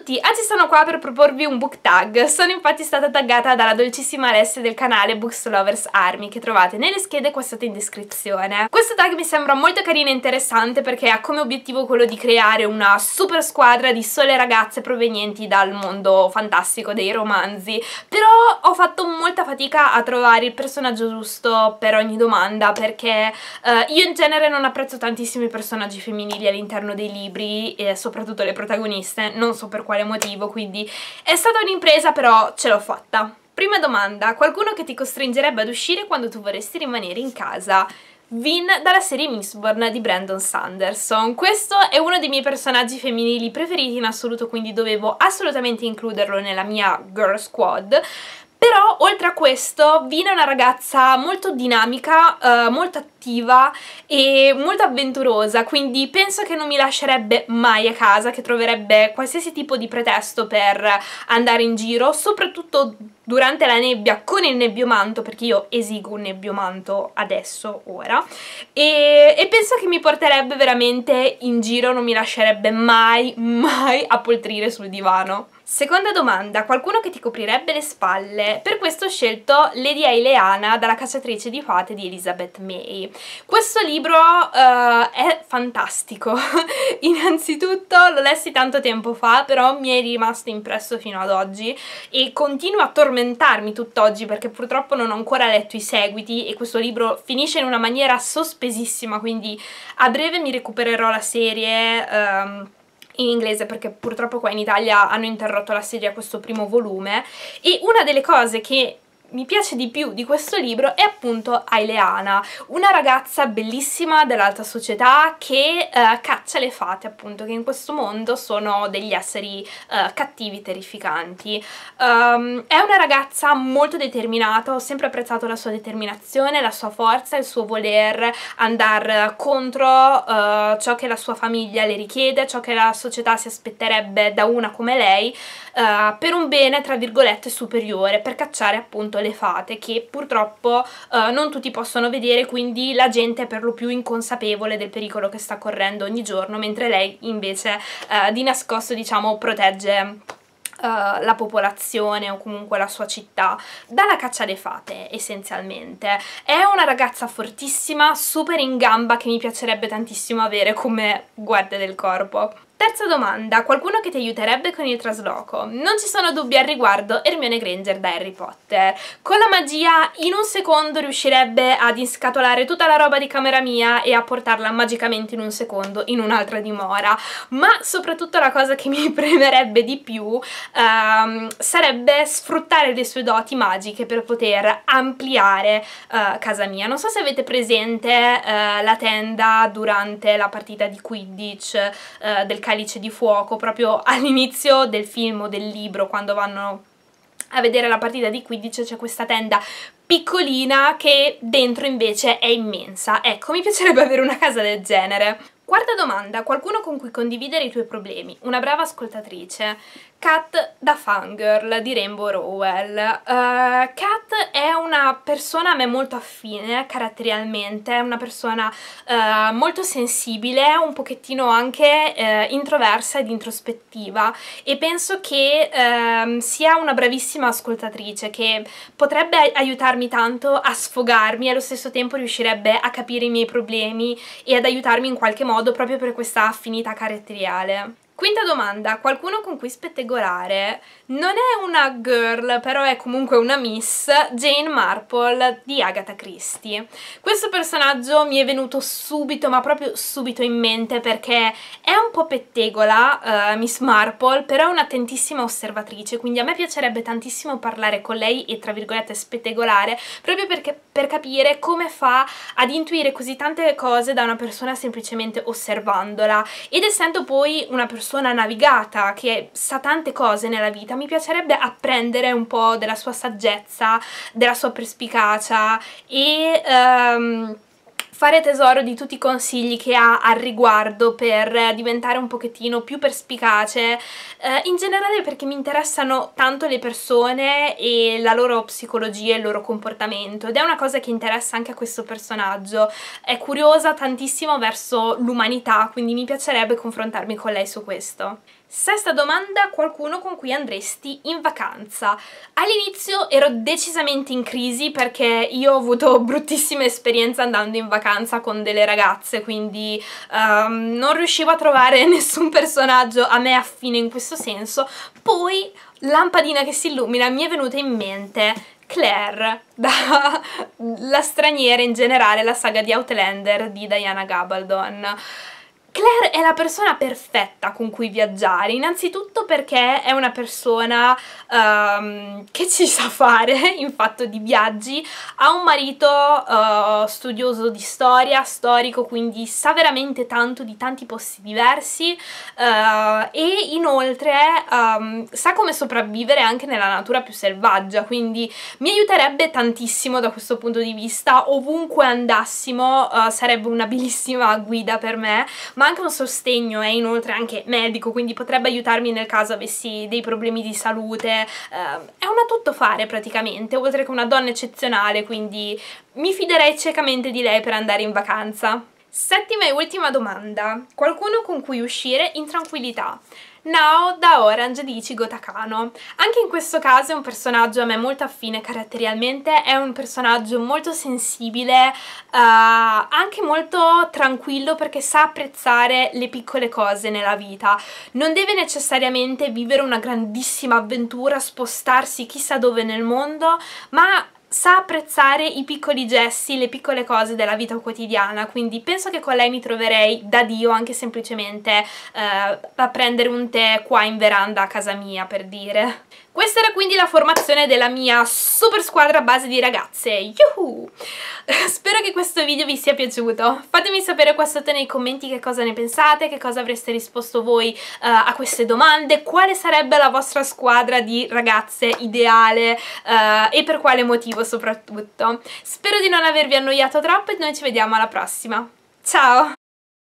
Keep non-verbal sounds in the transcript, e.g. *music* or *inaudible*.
tutti, oggi sono qua per proporvi un book tag, sono infatti stata taggata dalla dolcissima Alessia del canale Books Lovers Army che trovate nelle schede qua sotto in descrizione. Questo tag mi sembra molto carino e interessante perché ha come obiettivo quello di creare una super squadra di sole ragazze provenienti dal mondo fantastico dei romanzi, però ho fatto molta fatica a trovare il personaggio giusto per ogni domanda perché uh, io in genere non apprezzo tantissimo i personaggi femminili all'interno dei libri e soprattutto le protagoniste, non so per per quale motivo, quindi è stata un'impresa però ce l'ho fatta. Prima domanda, qualcuno che ti costringerebbe ad uscire quando tu vorresti rimanere in casa? Vin dalla serie Mistborn di Brandon Sanderson. Questo è uno dei miei personaggi femminili preferiti in assoluto, quindi dovevo assolutamente includerlo nella mia girl squad. Però oltre a questo Vina è una ragazza molto dinamica, uh, molto attiva e molto avventurosa, quindi penso che non mi lascerebbe mai a casa, che troverebbe qualsiasi tipo di pretesto per andare in giro, soprattutto durante la nebbia con il nebbiomanto, perché io esigo un nebbiomanto adesso, ora, e, e penso che mi porterebbe veramente in giro, non mi lascerebbe mai, *laughs* mai appoltrire sul divano. Seconda domanda, qualcuno che ti coprirebbe le spalle? Per questo ho scelto Lady Aileana dalla cacciatrice di fate di Elizabeth May. Questo libro uh, è fantastico. *laughs* Innanzitutto lo lessi tanto tempo fa, però mi è rimasto impresso fino ad oggi e continuo a tormentarmi tutt'oggi perché purtroppo non ho ancora letto i seguiti e questo libro finisce in una maniera sospesissima, quindi a breve mi recupererò la serie... Um, in inglese perché purtroppo qua in Italia hanno interrotto la serie a questo primo volume. E una delle cose che mi piace di più di questo libro è appunto Aileana, una ragazza bellissima dell'alta società che uh, caccia le fate appunto, che in questo mondo sono degli esseri uh, cattivi, terrificanti. Um, è una ragazza molto determinata, ho sempre apprezzato la sua determinazione, la sua forza, il suo voler andare contro uh, ciò che la sua famiglia le richiede, ciò che la società si aspetterebbe da una come lei, per un bene tra virgolette superiore, per cacciare appunto le fate che purtroppo uh, non tutti possono vedere quindi la gente è per lo più inconsapevole del pericolo che sta correndo ogni giorno mentre lei invece uh, di nascosto diciamo protegge Uh, la popolazione o comunque la sua città dalla caccia alle fate essenzialmente. È una ragazza fortissima super in gamba che mi piacerebbe tantissimo avere come guardia del corpo Terza domanda, qualcuno che ti aiuterebbe con il trasloco? Non ci sono dubbi al riguardo, Hermione Granger da Harry Potter. Con la magia in un secondo riuscirebbe ad inscatolare tutta la roba di camera mia e a portarla magicamente in un secondo in un'altra dimora, ma soprattutto la cosa che *laughs* mi premerebbe di più um, sarebbe sfruttare le sue doti magiche per poter ampliare uh, casa mia. Non so se avete presente uh, la tenda durante la partita di Quidditch uh, del Calice di Fuoco, proprio *laughs* all'inizio del film o del libro, quando vanno a vedere la partita di Quidditch c'è questa tenda piccolina che dentro invece è immensa. Ecco, mi *laughs* piacerebbe avere una casa del genere. Quarta domanda, qualcuno con cui condividere i tuoi problemi, una brava ascoltatrice. Kat da Fangirl di Rainbow Rowell. Uh, Kat è una persona a me molto affine caratterialmente, è una persona uh, molto sensibile, un pochettino anche uh, introversa ed introspettiva e penso che uh, sia una bravissima ascoltatrice che potrebbe aiutarmi tanto a sfogarmi e allo stesso tempo riuscirebbe a capire i miei problemi e ad aiutarmi in qualche modo proprio per questa affinità caratteriale. Quinta domanda, qualcuno con cui spettegolare? Non è una girl, però è comunque una miss, Jane Marple di Agatha Christie. Questo personaggio mi è venuto subito, ma proprio subito in mente perché è un po' pettegola, uh, Miss Marple, però è un'attentissima osservatrice, quindi a me piacerebbe tantissimo parlare con lei e tra virgolette spettegolare, proprio perché, per capire come fa ad intuire così tante cose da una persona semplicemente osservandola ed essendo poi una persona persona navigata che sa tante cose nella vita, mi piacerebbe apprendere un po' della sua saggezza, della sua perspicacia e... Um, fare tesoro di tutti i consigli che ha al riguardo per diventare un pochettino più perspicace, eh, in generale perché mi interessano tanto le persone e la loro psicologia e il loro comportamento ed è una cosa che interessa anche a questo personaggio, è curiosa tantissimo verso l'umanità, quindi mi piacerebbe confrontarmi con lei su questo. Sesta domanda, qualcuno con cui andresti in vacanza? All'inizio ero decisamente in crisi perché io ho avuto *laughs* bruttissime esperienze andando in vacanza con delle ragazze, quindi um, non riuscivo a trovare *laughs* nessun personaggio a me affine in questo senso. Poi, lampadina che si illumina, mi è venuta in mente Claire, *laughs* da La straniera in generale, la saga di Outlander di Diana Gabaldon. Claire è la persona perfetta con cui viaggiare, innanzitutto perché è una persona um, che ci sa fare *laughs* in fatto di viaggi, ha un marito uh, studioso di storia, storico, quindi sa veramente tanto di tanti posti diversi uh, e inoltre um, sa come sopravvivere anche nella natura più selvaggia, quindi mi aiuterebbe tantissimo da questo punto di vista, ovunque andassimo uh, sarebbe una bellissima guida per me, ma anche un sostegno, è inoltre anche medico, quindi potrebbe aiutarmi nel caso avessi dei problemi di salute, eh, è una tuttofare praticamente, oltre che una donna eccezionale, quindi mi fiderei ciecamente di lei per andare in vacanza. Settima e ultima domanda. Qualcuno con cui uscire in tranquillità. Nao da Orange di Ichigo Takano. Anche in questo caso è un personaggio a me molto affine caratterialmente, è un personaggio molto sensibile, uh, anche molto tranquillo perché sa apprezzare le piccole cose nella vita. Non deve necessariamente vivere una grandissima avventura, spostarsi chissà dove nel mondo, ma sa apprezzare i piccoli gesti, le piccole cose della vita quotidiana, quindi penso che con lei mi troverei da Dio anche semplicemente eh, a prendere un tè qua in veranda a casa mia, per dire. Questa era quindi la formazione della mia super squadra base di ragazze, yuhu! *laughs* Spero che questo video vi sia piaciuto, fatemi sapere qua sotto nei commenti che cosa ne pensate, che cosa avreste risposto voi uh, a queste domande, quale sarebbe la vostra squadra di ragazze ideale uh, e per quale motivo soprattutto. Spero di non avervi annoiato troppo e noi ci vediamo alla prossima, ciao!